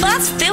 But still